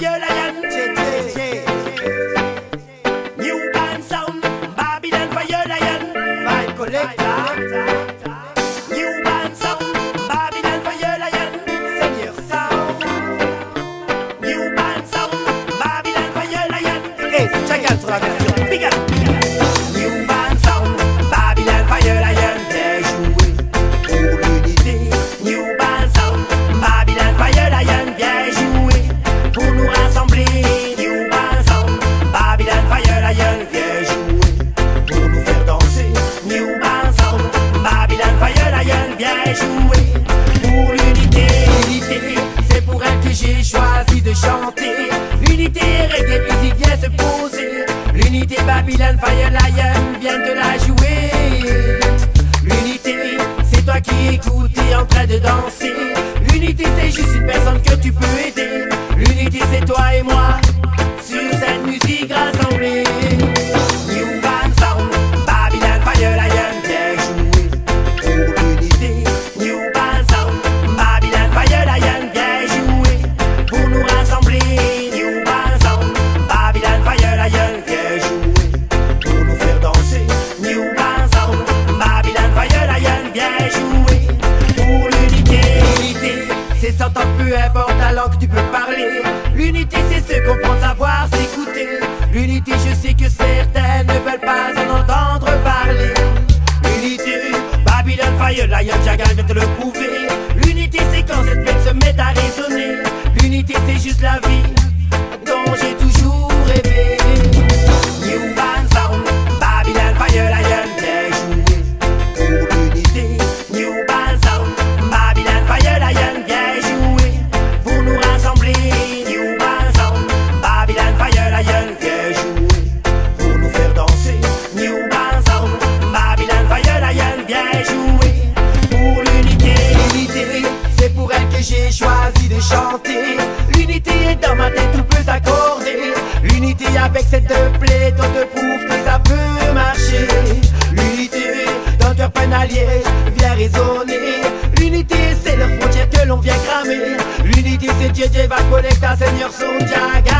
New band sound, Babylon Lion. Collector, New band sound, Babylon Lion. Seigneur Sound, New band sound, Babylon Lion. et Chacal sur Babylon Fire Lion vient de la jouer. L'unité, c'est toi qui écoutes et en train de danser. L'unité, c'est juste une personne que tu peux aider. L'unité, c'est toi et moi tu peux parler. L'unité, c'est se comprendre, savoir s'écouter. L'unité, je sais que certaines ne veulent pas en entendre parler. L'unité, Babylon Fire, Lion Jagan vient te le prouver. L'unité, c'est quand cette j'ai choisi de chanter. L'unité est dans ma tête, tout peut s'accorder. L'unité avec cette plaie, on te prouve que ça peut marcher. L'unité, dans peine allié, vient résonner. L'unité, c'est leur frontière que l'on vient cramer. L'unité, c'est JJ va collecter Seigneur son Jaga.